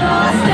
lost.